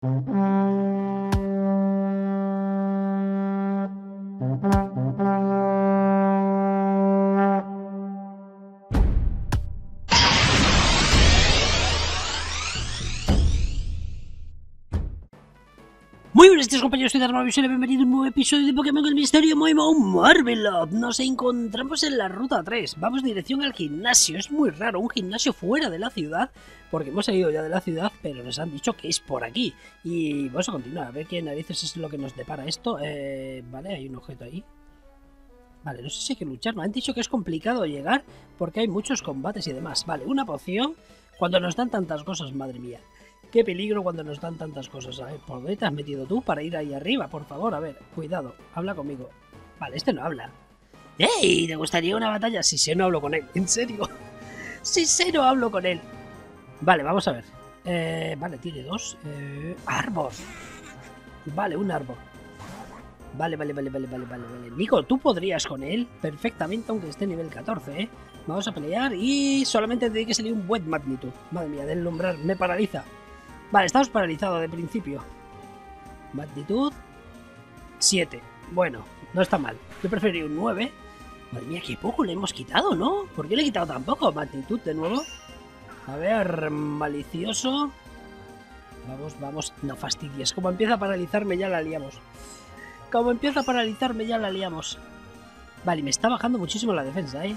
Muy días compañeros, soy Darma y bienvenido a un nuevo episodio de Pokémon El Misterio Moimo Marvelot. Nos encontramos en la ruta 3, vamos dirección al gimnasio, es muy raro, un gimnasio fuera de la ciudad, porque hemos salido ya de la ciudad, pero nos han dicho que es por aquí. Y vamos a continuar, a ver qué narices es lo que nos depara esto. Eh, vale, hay un objeto ahí. Vale, no sé si hay que luchar, me han dicho que es complicado llegar porque hay muchos combates y demás. Vale, una poción cuando nos dan tantas cosas, madre mía. Qué peligro cuando nos dan tantas cosas. A ver, ¿por dónde te has metido tú para ir ahí arriba? Por favor, a ver, cuidado, habla conmigo. Vale, este no habla. ¡Ey! ¿Te gustaría una batalla? Si sé, no hablo con él. ¿En serio? Si sé, no hablo con él. Vale, vamos a ver. Eh, vale, tiene dos. Eh, árbol. Vale, un árbol. Vale, vale, vale, vale, vale, vale, vale. Nico, tú podrías con él perfectamente, aunque esté nivel 14, ¿eh? Vamos a pelear y solamente tiene que salir un buen magnitud. Madre mía, deslumbrar, me paraliza. Vale, estamos paralizados de principio. Magnitud 7. Bueno, no está mal. Yo preferí un 9. Madre mía, qué poco le hemos quitado, ¿no? ¿Por qué le he quitado tan poco? Magnitud de nuevo. A ver, malicioso. Vamos, vamos, no fastidies. Como empieza a paralizarme ya la liamos. Como empieza a paralizarme ya la liamos. Vale, me está bajando muchísimo la defensa, ¿eh?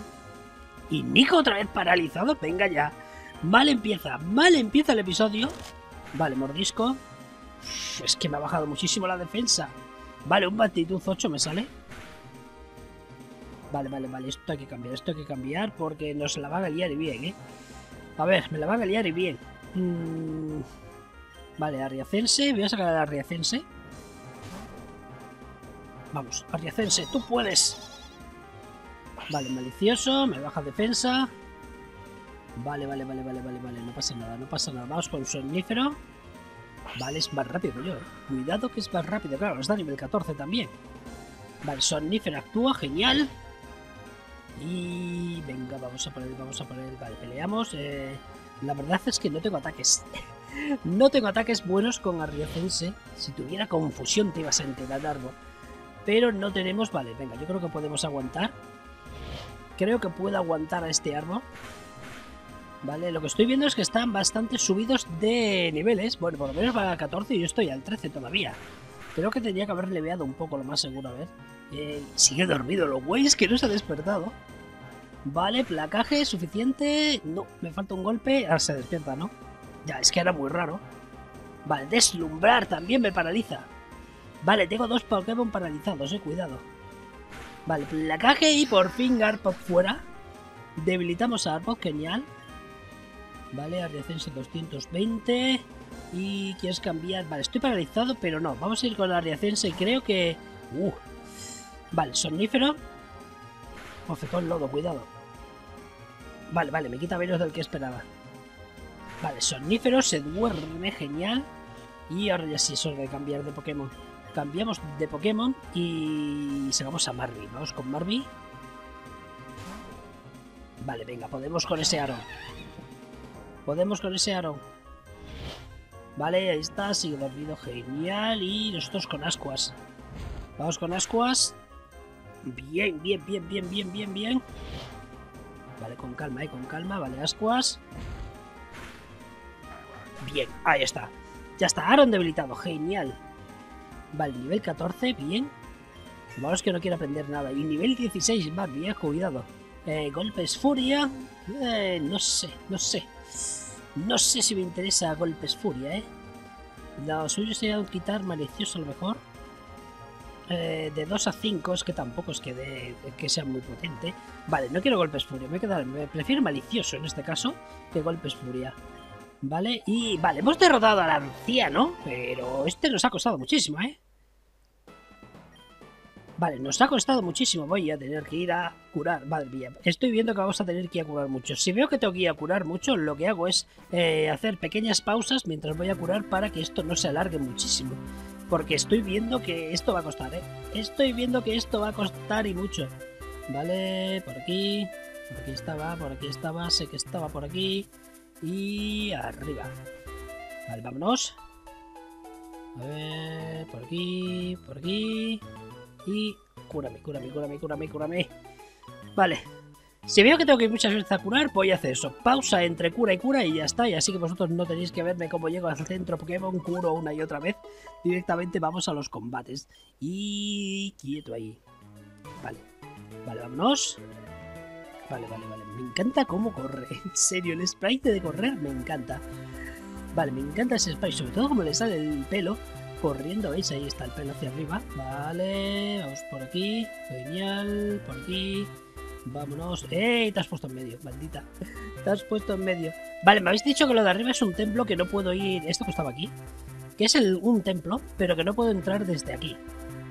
Y Nico otra vez paralizado. Venga ya. Mal empieza, mal empieza el episodio. Vale, mordisco. Es que me ha bajado muchísimo la defensa. Vale, un Batitud 8 me sale. Vale, vale, vale. Esto hay que cambiar, esto hay que cambiar porque nos la van a liar y bien, ¿eh? A ver, me la van a liar y bien. Mm, Vale, Arriacense. Voy a sacar a Arriacense. Vamos, Arriacense, tú puedes. Vale, malicioso, me baja defensa. Vale, vale, vale, vale, vale, vale. No pasa nada, no pasa nada. Vamos con somnífero. Vale, es más rápido que yo. eh. Cuidado que es más rápido. Claro, está a nivel 14 también. Vale, somnífero actúa, genial. Y venga, vamos a él, vamos a él. Vale, peleamos. Eh, la verdad es que no tengo ataques. no tengo ataques buenos con Arriacense. Si tuviera confusión te ibas a enterar, Arbo. Pero no tenemos... Vale, venga, yo creo que podemos aguantar. Creo que puedo aguantar a este árbol. Vale, lo que estoy viendo es que están bastante subidos de niveles. Bueno, por lo menos van a 14 y yo estoy al 13 todavía. Creo que tendría que haber leveado un poco lo más seguro, a ver. Eh, sigue dormido, lo güey es que no se ha despertado. Vale, placaje suficiente. No, me falta un golpe. Ahora se despierta, ¿no? Ya, es que era muy raro. Vale, deslumbrar también me paraliza. Vale, tengo dos Pokémon paralizados, eh, cuidado. Vale, placaje y por fin Garpod fuera. Debilitamos a Arbok, genial. Vale, Arriacense 220. Y quieres cambiar. Vale, estoy paralizado, pero no. Vamos a ir con Arriacense. Creo que. Uh. Vale, somnífero. Mofetón lodo, cuidado. Vale, vale, me quita menos del que esperaba. Vale, somnífero, se duerme, genial. Y ahora ya sí es hora de cambiar de Pokémon. Cambiamos de Pokémon y sacamos a Marby. Vamos con Marby. Vale, venga, podemos con ese aro. Podemos con ese aro. Vale, ahí está, sigue dormido, genial. Y nosotros con Ascuas. Vamos con Ascuas. Bien, bien, bien, bien, bien, bien, bien. Vale, con calma, eh, con calma. Vale, Ascuas. Bien, ahí está. Ya está, Aaron debilitado, genial. Vale, nivel 14, bien. Vamos que no quiero aprender nada. Y nivel 16, va, bien, cuidado. Eh, golpes furia. Eh, no sé, no sé. No sé si me interesa golpes furia, ¿eh? Lo suyo sería quitar malicioso a lo mejor. Eh, de 2 a 5 es que tampoco es que, de, que sea muy potente. Vale, no quiero golpes furia. Me, quedar, me prefiero malicioso en este caso que golpes furia. Vale, y vale, hemos derrotado al anciano, pero este nos ha costado muchísimo, ¿eh? Vale, nos ha costado muchísimo. Voy a tener que ir a curar. Madre mía, estoy viendo que vamos a tener que ir a curar mucho. Si veo que tengo que ir a curar mucho, lo que hago es eh, hacer pequeñas pausas mientras voy a curar para que esto no se alargue muchísimo. Porque estoy viendo que esto va a costar, ¿eh? Estoy viendo que esto va a costar y mucho. Vale, por aquí. Por aquí estaba, por aquí estaba. Sé que estaba por aquí. Y arriba. Vale, vámonos. A ver, por aquí, por aquí. Y cúrame, cúrame, cúrame, cúrame, cúrame. Vale. Si veo que tengo que ir muchas veces a curar, voy a hacer eso. Pausa entre cura y cura y ya está. Y así que vosotros no tenéis que verme cómo llego al centro Pokémon, curo una y otra vez. Directamente vamos a los combates. Y quieto ahí. Vale. Vale, vámonos. Vale, vale, vale. Me encanta cómo corre. En serio, el sprite de correr me encanta. Vale, me encanta ese sprite. Sobre todo como le sale el pelo corriendo. ¿Veis? Ahí está el pelo hacia arriba. Vale, vamos por aquí. Genial. Por aquí. Vámonos. ¡Ey! Te has puesto en medio, maldita. Te has puesto en medio. Vale, me habéis dicho que lo de arriba es un templo que no puedo ir. Esto que estaba aquí. Que es un templo, pero que no puedo entrar desde aquí.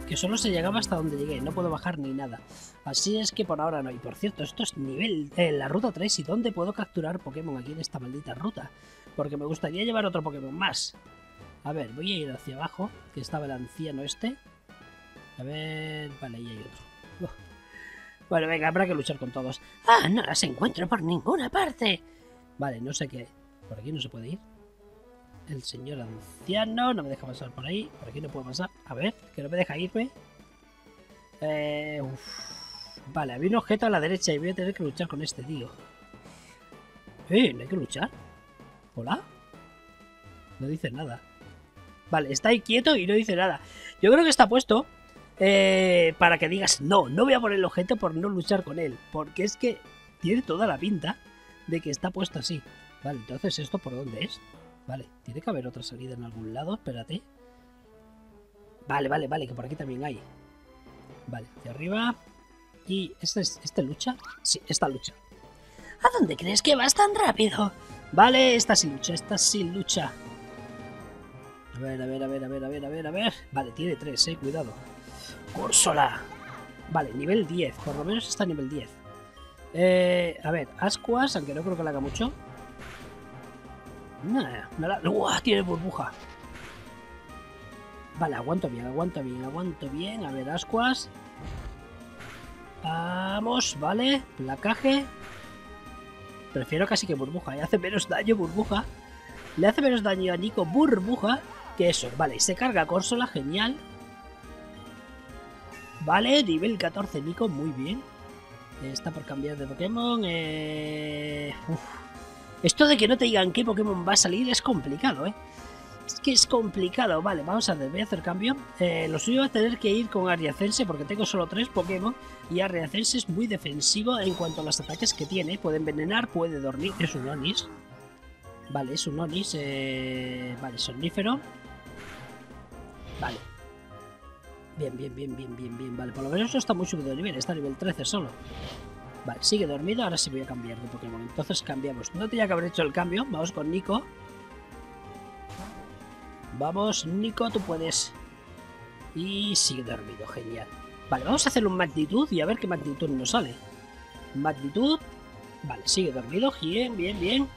Que solo se llegaba hasta donde llegué. No puedo bajar ni nada. Así es que por ahora no. Y por cierto, esto es nivel. Eh, la ruta 3. ¿Y dónde puedo capturar Pokémon aquí en esta maldita ruta? Porque me gustaría llevar otro Pokémon más. A ver, voy a ir hacia abajo. Que estaba el anciano este. A ver. Vale, ahí hay otro. Oh. Bueno, venga, habrá que luchar con todos. ¡Ah, no las encuentro por ninguna parte! Vale, no sé qué. Por aquí no se puede ir. El señor anciano no me deja pasar por ahí. Por aquí no puedo pasar. A ver, que no me deja irme. Eh, uf. Vale, había un objeto a la derecha y voy a tener que luchar con este tío. Eh, ¿no hay que luchar? ¿Hola? No dice nada. Vale, está ahí quieto y no dice nada. Yo creo que está puesto eh, para que digas, no, no voy a poner el objeto por no luchar con él. Porque es que tiene toda la pinta de que está puesto así. Vale, entonces, ¿esto por dónde es? Vale, tiene que haber otra salida en algún lado, espérate. Vale, vale, vale, que por aquí también hay. Vale, hacia arriba. ¿Y este, es, este lucha? Sí, esta lucha. ¿A dónde crees que vas tan rápido? Vale, esta sí lucha, esta sí lucha. Ver, a ver, a ver, a ver, a ver, a ver, a ver. Vale, tiene tres, eh, cuidado. Córsola. Vale, nivel 10. Por lo menos está a nivel 10. Eh, a ver, Ascuas, aunque no creo que le haga mucho. Me la... ¡Uah! Tiene burbuja. Vale, aguanto bien, aguanto bien, aguanto bien. A ver, Ascuas. Vamos, vale. Placaje. Prefiero casi que burbuja. Le hace menos daño burbuja. Le hace menos daño a Nico burbuja que eso. Vale, se carga Córsola, genial. Vale, nivel 14 Nico, muy bien. Está por cambiar de Pokémon. Eh... Esto de que no te digan qué Pokémon va a salir es complicado, ¿eh? Es que es complicado. Vale, vamos a ver, voy a hacer cambio. Eh, lo suyo va a tener que ir con Ariacense porque tengo solo tres Pokémon y Ariacense es muy defensivo en cuanto a los ataques que tiene. Puede envenenar, puede dormir. Es un Onis. Vale, es un Onis. Eh... Vale, somnífero. Vale. Bien, bien, bien, bien, bien, bien. Vale, por lo menos no está muy subido de nivel. Está a nivel 13 solo. Vale, sigue dormido. Ahora sí voy a cambiar de Pokémon. Entonces cambiamos. No tenía que haber hecho el cambio. Vamos con Nico. Vamos, Nico, tú puedes. Y sigue dormido, genial. Vale, vamos a hacer un magnitud y a ver qué magnitud nos sale. Magnitud. Vale, sigue dormido. Bien, bien, bien.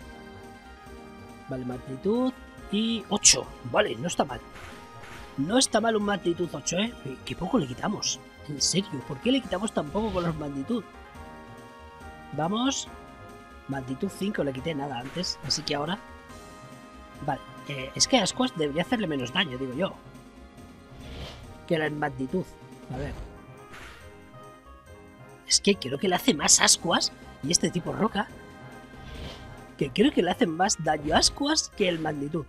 Vale, magnitud. Y 8. Vale, no está mal. No está mal un magnitud 8, ¿eh? Qué poco le quitamos. En serio, ¿por qué le quitamos tan poco con los magnitud? Vamos. Magnitud 5 le quité nada antes, así que ahora... Vale, eh, es que Ascuas debería hacerle menos daño, digo yo. Que la magnitud. A ver. Es que creo que le hace más Ascuas y este tipo roca. Que creo que le hacen más daño a Ascuas que el magnitud.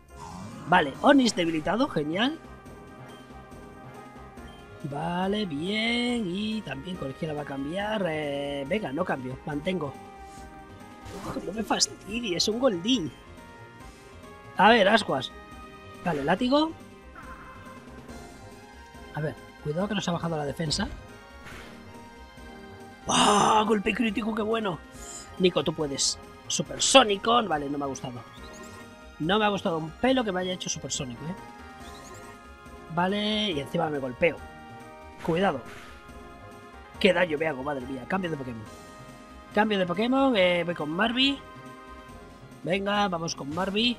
Vale, Onis debilitado, genial. Vale, bien. Y también cualquiera va a cambiar. Eh, venga, no cambio, mantengo. no me fastidies, es un Goldín. A ver, ascuas. Vale, látigo. A ver, cuidado que nos ha bajado la defensa. ¡Ah! Golpe crítico, qué bueno. Nico, tú puedes. Supersónico. Vale, no me ha gustado. No me ha gustado un pelo que me haya hecho supersónico, ¿eh? Vale, y encima me golpeo. Cuidado. Qué daño me hago, madre mía. Cambio de Pokémon. Cambio de Pokémon. Eh, voy con Marby. Venga, vamos con Marby.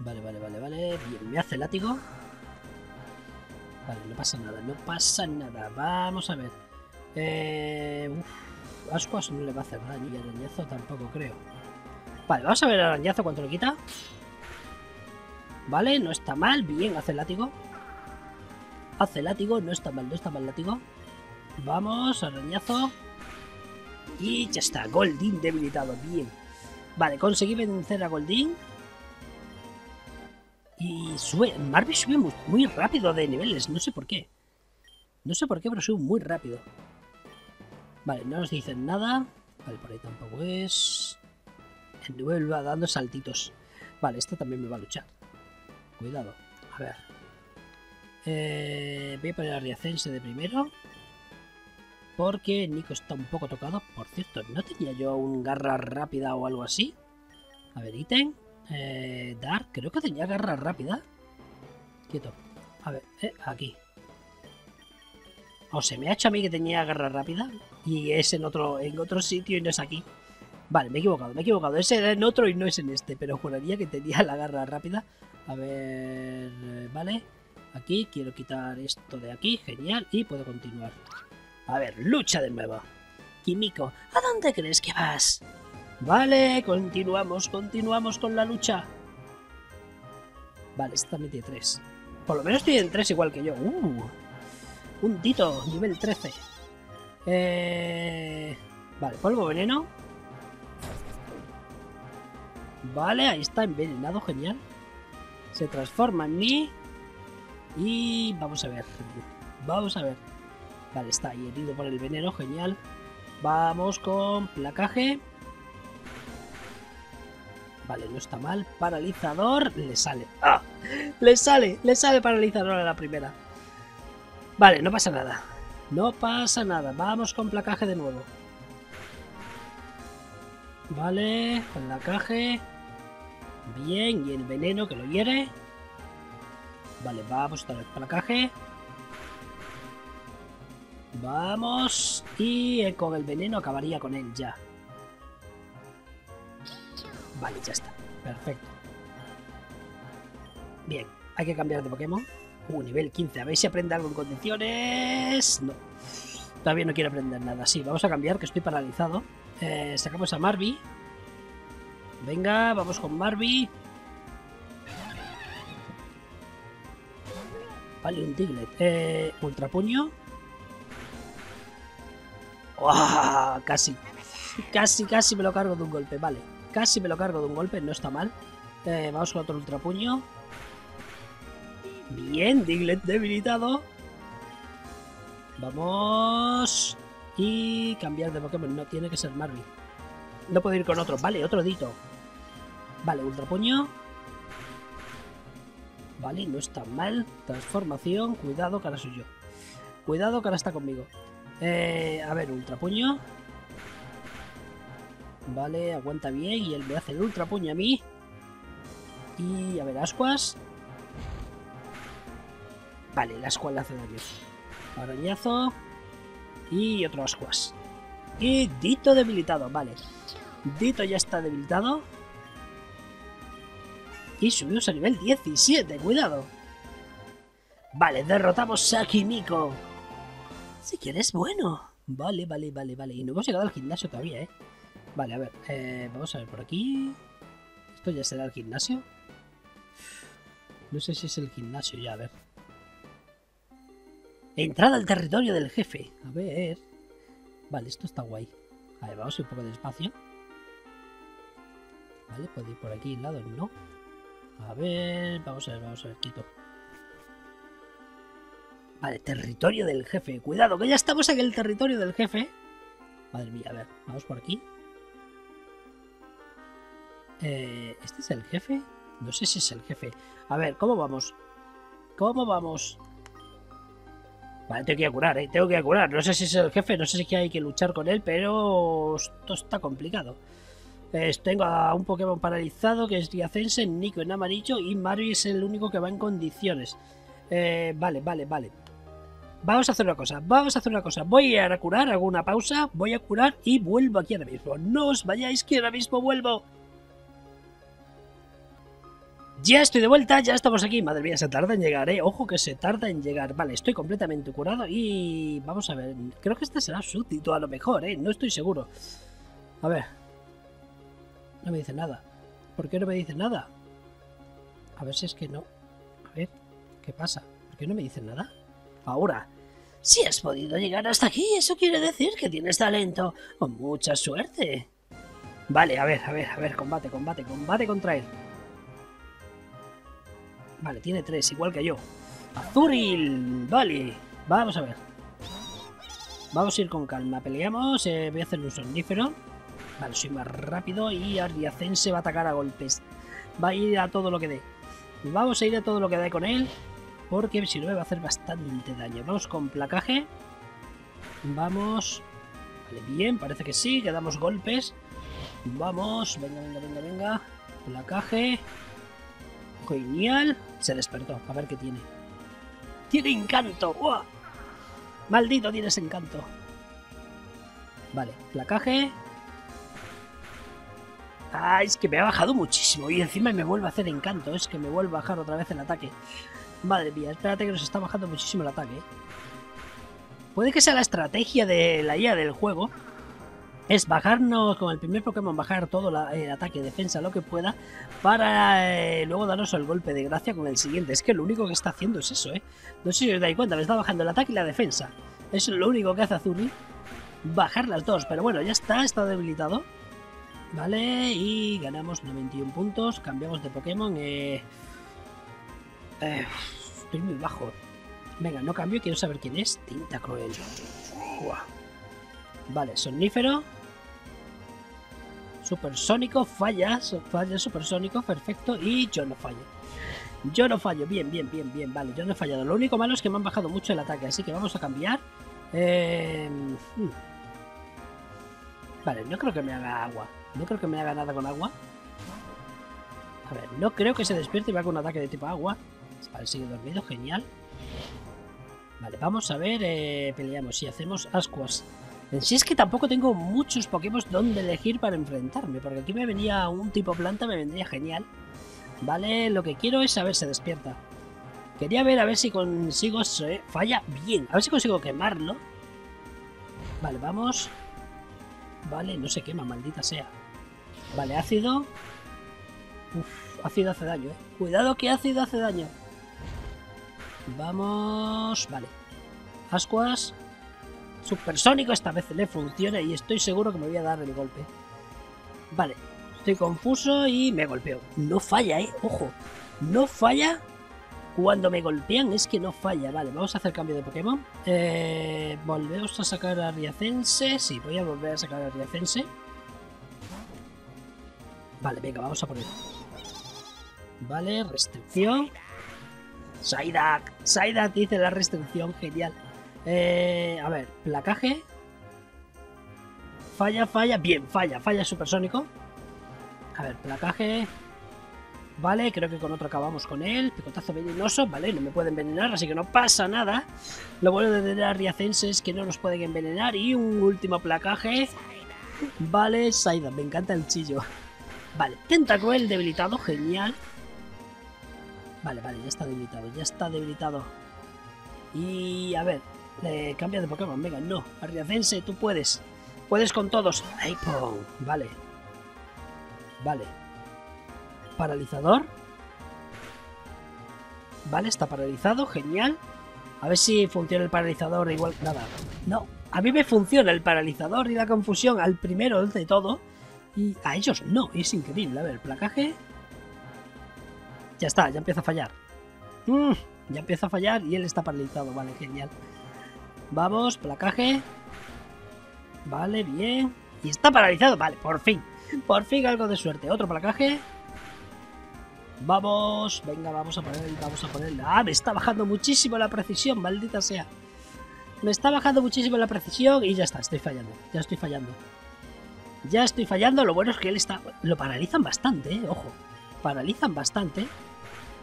Vale, vale, vale, vale. Bien, me hace látigo. Vale, no pasa nada, no pasa nada. Vamos a ver. Eh, Ascuas no le va a hacer daño y arañazo tampoco creo. Vale, vamos a ver arañazo cuánto le quita. Vale, no está mal. Bien, hace el látigo. Hace látigo, no está mal, no está mal látigo. Vamos, arañazo. Y ya está, Goldin debilitado, bien. Vale, conseguí vencer a Goldin. Y sube, Marvel sube muy, rápido de niveles, no sé por qué. No sé por qué, pero sube muy rápido. Vale, no nos dicen nada. Vale, por ahí tampoco es. El nivel va dando saltitos. Vale, esto también me va a luchar. Cuidado. A ver. Eh, voy a poner a Riacense de primero. Porque Nico está un poco tocado. Por cierto, ¿no tenía yo un garra rápida o algo así? A ver, ítem. Eh, Dark, creo que tenía garra rápida. Quieto. A ver, eh, aquí. O se me ha hecho a mí que tenía garra rápida y es en otro, en otro sitio y no es aquí. Vale, me he equivocado, me he equivocado. Ese era en otro y no es en este, pero juraría que tenía la garra rápida. A ver, vale. Aquí quiero quitar esto de aquí, genial, y puedo continuar. A ver, lucha de nuevo. Kimiko, ¿a dónde crees que vas? Vale, continuamos, continuamos con la lucha. Vale, esta también tiene 3. Por lo menos tiene 3 igual que yo. Uh, un Tito, nivel 13. Eh... Vale, polvo veneno. Vale, ahí está envenenado, genial. Se transforma en mí. Y vamos a ver. Vamos a ver. Vale, está ahí herido por el veneno, genial. Vamos con placaje. Vale, no está mal. Paralizador. Le sale. ¡Ah! Le sale. Le sale paralizador a la primera. Vale, no pasa nada. No pasa nada. Vamos con placaje de nuevo. Vale, con placaje. Bien, y el veneno que lo hiere. Vale, vamos otra vez placaje. Vamos. Y con el veneno acabaría con él ya. Vale, ya está. Perfecto. Bien, hay que cambiar de Pokémon. Uh, nivel 15. A ver si aprende algo en condiciones. No. Todavía no quiero aprender nada. Sí, vamos a cambiar, que estoy paralizado. Eh, sacamos a Marby. Venga, vamos con Marby. Vale, un Diglett. Eh, ultrapuño. ¡Oh! Casi. Casi, casi me lo cargo de un golpe. Vale. Casi me lo cargo de un golpe. No está mal. Eh, vamos con otro ultrapuño. Bien, Diglett debilitado. Vamos. Y cambiar de Pokémon. No tiene que ser Marby. No puedo ir con otro. Vale, otro Dito. Vale, ultrapuño. Vale, no está mal. Transformación. Cuidado, ahora soy yo. Cuidado, ahora está conmigo. Eh, a ver, ultrapuño. Vale, aguanta bien. Y él me hace el ultrapuño a mí. Y a ver, ascuas. Vale, el ascuas le hace daño. Arañazo. Y otro ascuas. Y Dito debilitado, vale. Dito ya está debilitado. Y subimos a nivel 17, cuidado. Vale, derrotamos a Kimiko. Si quieres, bueno. Vale, vale, vale, vale. Y no hemos llegado al gimnasio todavía, ¿eh? Vale, a ver. Eh, vamos a ver por aquí. ¿Esto ya será el gimnasio? No sé si es el gimnasio ya, a ver. Entrada al territorio del jefe. A ver. Vale, esto está guay. A ver, vamos a ir un poco despacio. Vale, puede ir por aquí al lado, no. A ver, vamos a ver, vamos a ver, quito. Vale, territorio del jefe. Cuidado, que ya estamos en el territorio del jefe. Madre mía, a ver, vamos por aquí. Eh, ¿Este es el jefe? No sé si es el jefe. A ver, ¿cómo vamos? ¿Cómo vamos? Vale, tengo que curar, ¿eh? Tengo que curar. No sé si es el jefe, no sé si hay que luchar con él, pero esto está complicado. Tengo a un Pokémon paralizado que es Diacense, Nico en amarillo y Mario es el único que va en condiciones. Eh, vale, vale, vale. Vamos a hacer una cosa, vamos a hacer una cosa. Voy a curar, hago una pausa, voy a curar y vuelvo aquí ahora mismo. No os vayáis que ahora mismo vuelvo. Ya estoy de vuelta, ya estamos aquí. Madre mía, se tarda en llegar, ¿eh? Ojo que se tarda en llegar. Vale, estoy completamente curado y... Vamos a ver. Creo que este será súbdito a lo mejor, ¿eh? No estoy seguro. A ver. No me dice nada. ¿Por qué no me dice nada? A ver si es que no. A ver, ¿qué pasa? ¿Por qué no me dicen nada? Ahora. Si has podido llegar hasta aquí, eso quiere decir que tienes talento o mucha suerte. Vale, a ver, a ver, a ver, combate, combate, combate contra él. Vale, tiene tres, igual que yo. Azuril, vale, vamos a ver. Vamos a ir con calma, peleamos, eh, voy a hacer un somnífero. Vale, soy más rápido y Ardiacense va a atacar a golpes. Va a ir a todo lo que dé. Vamos a ir a todo lo que dé con él. Porque si no me va a hacer bastante daño. Vamos con placaje. Vamos. Vale, bien, parece que sí, que damos golpes. Vamos, venga, venga, venga, venga. Placaje. Genial. Se despertó, a ver qué tiene. ¡Tiene encanto! ¡Uah! Maldito, tienes encanto. Vale, placaje. Ah, es que me ha bajado muchísimo y encima me vuelve a hacer encanto. Es que me vuelve a bajar otra vez el ataque. Madre mía, espérate que nos está bajando muchísimo el ataque. Puede que sea la estrategia de la IA del juego. Es bajarnos con el primer Pokémon, bajar todo el ataque, defensa, lo que pueda, para eh, luego darnos el golpe de gracia con el siguiente. Es que lo único que está haciendo es eso, ¿eh? No sé si os dais cuenta, me está bajando el ataque y la defensa. Es lo único que hace Azuri. Bajar las dos, pero bueno, ya está, está debilitado. Vale, y ganamos 91 puntos. Cambiamos de Pokémon. Eh, eh, estoy muy bajo. Venga, no cambio, quiero saber quién es. Tinta cruel. Vale, sonífero. Supersónico, falla. Falla supersónico, perfecto. Y yo no fallo. Yo no fallo, bien, bien, bien, bien. Vale, yo no he fallado. Lo único malo es que me han bajado mucho el ataque, así que vamos a cambiar. Eh, hmm. Vale, no creo que me haga agua. No creo que me haga nada con agua. A ver, no creo que se despierte y me haga un ataque de tipo agua. Vale, sigue dormido, genial. Vale, vamos a ver, eh, peleamos. Si hacemos ascuas. En sí es que tampoco tengo muchos Pokémon donde elegir para enfrentarme, porque aquí me venía un tipo planta, me vendría genial. Vale, lo que quiero es saber, se despierta. Quería ver a ver si consigo... Falla bien. A ver si consigo quemarlo. Vale, vamos. Vale, no se quema, maldita sea. Vale, ácido. Uf, ácido hace daño, eh. Cuidado que ácido hace daño. Vamos... Vale. Ascuas. Supersónico esta vez le funciona y estoy seguro que me voy a dar el golpe. Vale. Estoy confuso y me golpeo. No falla, eh. Ojo. No falla. Cuando me golpean es que no falla. Vale, vamos a hacer cambio de Pokémon. Eh, volvemos a sacar a Riacense. Sí, voy a volver a sacar a Riacense. Vale, venga, vamos a poner. Vale, restricción. Saidak. Saidak dice la restricción, genial. Eh, a ver, placaje. Falla, falla. Bien, falla, falla supersónico. A ver, placaje. Vale, creo que con otro acabamos con él. Picotazo venenoso, vale, no me puede envenenar, así que no pasa nada. Lo bueno de tener a Riacense es que no nos pueden envenenar. Y un último placaje. Vale, Saida, me encanta el chillo. Vale, Tentacruel debilitado, genial. Vale, vale, ya está debilitado, ya está debilitado. Y a ver, le cambia de Pokémon, venga, no. Arriacense, tú puedes. Puedes con todos. Aipon, vale. Vale. Paralizador. Vale, está paralizado, genial. A ver si funciona el paralizador igual. Nada. No, a mí me funciona el paralizador y la confusión al primero de todo. Y a ellos no, es increíble. A ver, placaje. Ya está, ya empieza a fallar. Mm, ya empieza a fallar y él está paralizado. Vale, genial. Vamos, placaje. Vale, bien. Y está paralizado. Vale, por fin. Por fin algo de suerte. Otro placaje. Vamos, venga, vamos a poner, vamos a poner. Ah, me está bajando muchísimo la precisión, maldita sea. Me está bajando muchísimo la precisión y ya está, estoy fallando. Ya estoy fallando. Ya estoy fallando. Lo bueno es que él está. Lo paralizan bastante, eh, ojo. Paralizan bastante.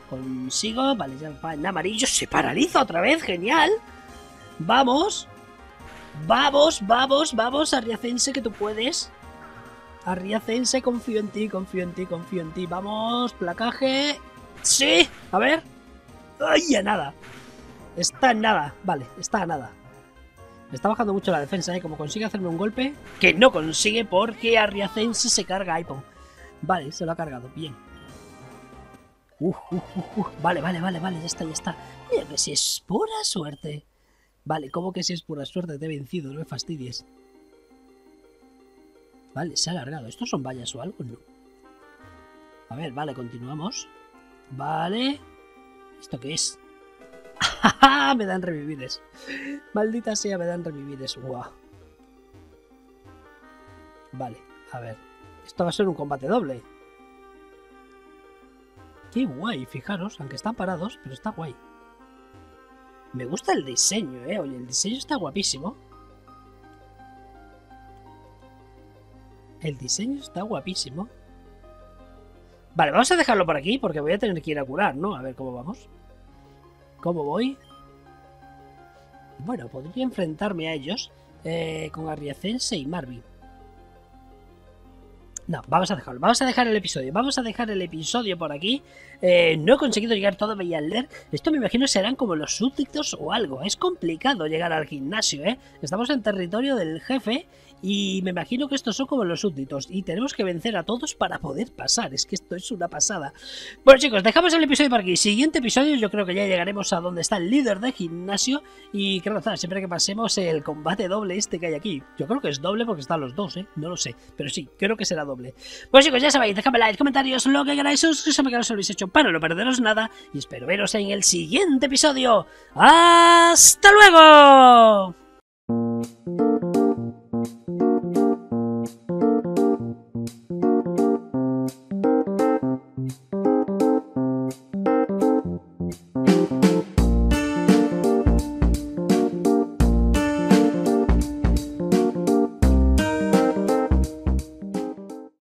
Consigo. Vale, ya en amarillo. Se paraliza otra vez. Genial. Vamos. Vamos, vamos, vamos, Arriacense, que tú puedes. Arriacense, confío en ti, confío en ti, confío en ti. Vamos, placaje. Sí, a ver. ¡Ay, ya nada! Está en nada. Vale, está a nada. Está bajando mucho la defensa, ¿eh? Como consigue hacerme un golpe, que no consigue porque Arriacense se carga a Ipon. Vale, se lo ha cargado. Bien. Uh, uh, uh. Vale, vale, vale, vale, ya está, ya está. Mira que si es pura suerte. Vale, ¿cómo que si es pura suerte? Te he vencido, no me fastidies. Vale, se ha alargado. ¿Estos son vallas o algo? No. A ver, vale, continuamos. Vale. ¿Esto qué es? me dan revivires. Maldita sea, me dan revivires. Guau. Vale, a ver. Esto va a ser un combate doble. Qué guay, fijaros, aunque están parados, pero está guay. Me gusta el diseño, eh. Oye, el diseño está guapísimo. El diseño está guapísimo. Vale, vamos a dejarlo por aquí porque voy a tener que ir a curar, ¿no? A ver cómo vamos. ¿Cómo voy? Bueno, podría enfrentarme a ellos eh, con Arriacense y Marvin. No, vamos a dejarlo. Vamos a dejar el episodio. Vamos a dejar el episodio por aquí. Eh, no he conseguido llegar todavía al leer. Esto me imagino serán como los súbditos o algo. Es complicado llegar al gimnasio, ¿eh? Estamos en territorio del jefe y me imagino que estos son como los súbditos y tenemos que vencer a todos para poder pasar. Es que esto es una pasada. Bueno chicos, dejamos el episodio por aquí. Siguiente episodio yo creo que ya llegaremos a donde está el líder de gimnasio y creo que siempre que pasemos el combate doble este que hay aquí. Yo creo que es doble porque están los dos, ¿eh? No lo sé, pero sí, creo que será doble. Bueno chicos, ya sabéis, dejadme like, comentarios, lo que queráis, suscribirme que no os habéis hecho para no perderos nada y espero veros en el siguiente episodio. ¡Hasta luego!